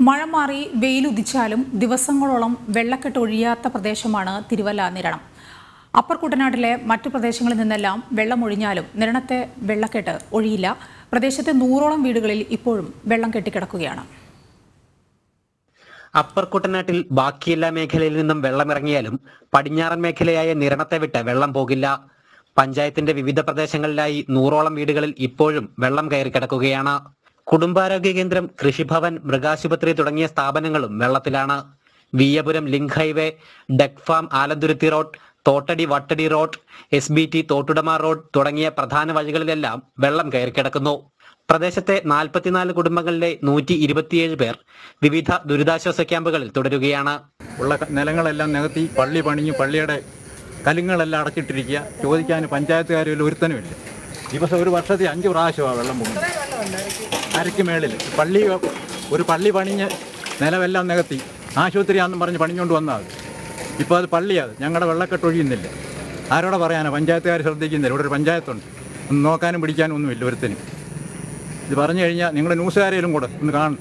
മഴ മാറി വെയിലുദിച്ചാലും ദിവസങ്ങളോളം വെള്ളക്കെട്ട് ഒഴിയാത്ത പ്രദേശമാണ് തിരുവല്ല നിരണം. അപ്പർ കുട്ടനാട്ടിലെ മറ്റു പ്രദേശങ്ങളിൽ നിന്നെല്ലാം വെള്ളമൊഴിഞ്ഞാലും നിരണത്തെ വെള്ളക്കെട്ട് ഒഴിയില്ല. പ്രദേശത്തെ നൂറോളം വീടുകളിൽ ഇപ്പോഴും വെള്ളം കെട്ടിക്കിടക്കുകയാണ്. അപ്പർ കുട്ടനാട്ടിൽ ബാക്കിയെല്ലാ മേഖലയിൽ നിന്നും വെള്ളമിറങ്ങിയാലും പടിഞ്ഞാറൻ മേഖലയായ നിരണത്തെ വിട്ട് വെള്ളം പോകില്ല. പഞ്ചായത്തിന്റെ വിവിധ പ്രദേശങ്ങളിലായി നൂറോളം വീടുകളിൽ ഇപ്പോഴും വെള്ളം കയറി കിടക്കുകയാണ് കുടുംബാരോഗ്യ കേന്ദ്രം കൃഷിഭവൻ മൃഗാശുപത്രി തുടങ്ങിയ സ്ഥാപനങ്ങളും വെള്ളത്തിലാണ്. വിയപുരം ലിങ്ക് ഹൈവേ ഡെക് farm Alanthuruthy road Thottadi Vattadi road S B T Thottudama road തുടങ്ങിയ പ്രധാന വഴികളിലെല്ലാം വെള്ളം കയറി കിടക്കുന്നു. പ്രദേശത്തെ നാൽപ്പത്തിനാല് കുടുംബങ്ങളിലെ നൂറ്റി ഇരുപത്തിയേഴ് പേർ വിവിധ ദുരിതാശ്വാസ ക്യാമ്പുകളിൽ തുടരുകയാണ്. ഉള്ള നിലങ്ങളെല്ലാം നികത്തി പള്ളി പണിഞ്ഞു പള്ളിയുടെ കലുങ്ങളെല്ലാം അടച്ചിട്ടിരിക്കുക ചോദിക്കാൻ പഞ്ചായത്തുകാരിൽ ഒരുത്തനുമില്ല. ദിവസം ഒരു വർഷത്തിൽ അഞ്ച് പ്രാവശ്യമാണ് വെള്ളം പോകുന്നത് അരയ്ക്ക് മേളിൽ. പള്ളി ഒരു പള്ളി പണിഞ്ഞ് നിലമെല്ലാം നികത്തി. ആശുപത്രിയാണെന്നും പറഞ്ഞ് പണിഞ്ഞുകൊണ്ട് വന്നാൽ ഇപ്പോൾ അത് പള്ളിയാണ് ഞങ്ങളുടെ വെള്ളക്കെട്ട് ഒഴിയുന്നില്ല. ആരോടെ പറയാനാ? പഞ്ചായത്തുകാർ ശ്രദ്ധിക്കുന്നില്ല. ഇവിടെ ഒരു പഞ്ചായത്തുണ്ട്. ഒന്ന് നോക്കാനും പിടിക്കാനും ഒന്നുമില്ല ഒരുത്തിന്. ഇത് പറഞ്ഞു കഴിഞ്ഞാൽ നിങ്ങളുടെ ന്യൂസുകാരേലും കൂടെ ഒന്ന് കാണണം.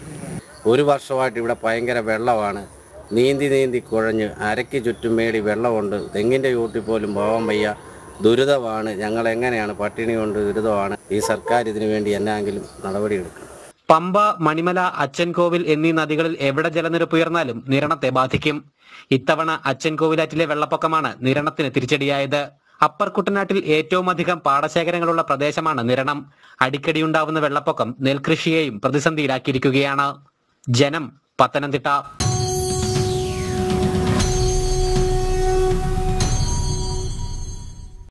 ഒരു വർഷമായിട്ട് ഇവിടെ ഭയങ്കര വെള്ളമാണ്. നീന്തി നീന്തി കുഴഞ്ഞ് അരയ്ക്ക് ചുറ്റും മേടി വെള്ളമുണ്ട്. തെങ്ങിന്റെ ചൂട്ടിൽ പോലും പോകാൻ വയ്യ. ദുരിതമാണ്. ഞങ്ങൾ എങ്ങനെയാണ് പട്ടിണി കൊണ്ട് ദുരിതമാണ്? ഈ സർക്കാർ ഇതിനു വേണ്ടി എന്നാങ്കിലും നടപടിയെടുക്കും. പമ്പ മണിമല അച്ചൻകോവിൽ എന്നീ നദികളിൽ എവിടെ ജലനിരപ്പ് ഉയർന്നാലും നിരണത്തെ ബാധിക്കും. ഇത്തവണ അച്ചൻകോവിലാറ്റിലെ വെള്ളപ്പൊക്കമാണ് നിരണത്തിന് തിരിച്ചടിയായത്. അപ്പർ കുട്ടനാട്ടിൽ ഏറ്റവും അധികം പാടശേഖരങ്ങളുള്ള പ്രദേശമാണ് നിരണം. അടിക്കടിയുണ്ടാവുന്ന വെള്ളപ്പൊക്കം നെൽകൃഷിയെയും പ്രതിസന്ധിയിലാക്കിയിരിക്കുകയാണ്. ജനം പത്തനംതിട്ട.